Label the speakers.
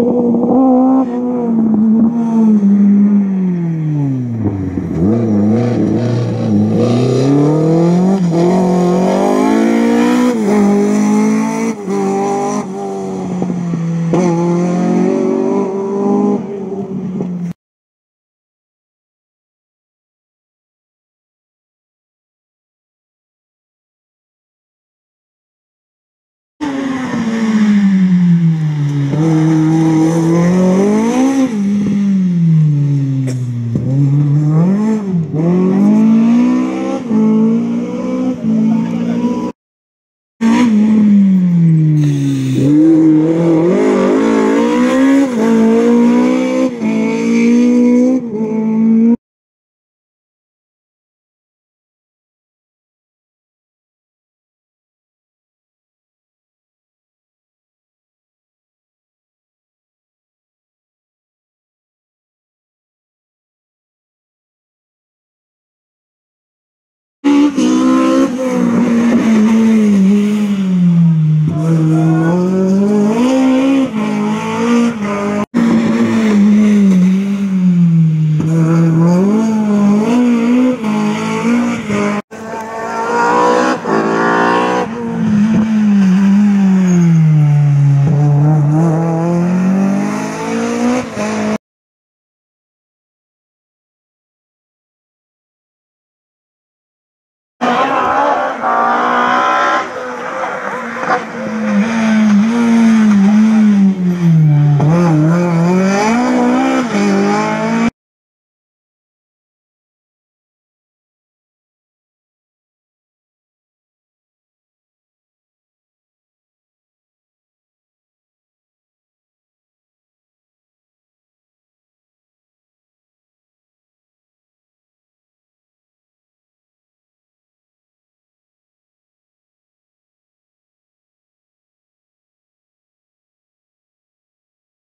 Speaker 1: Oh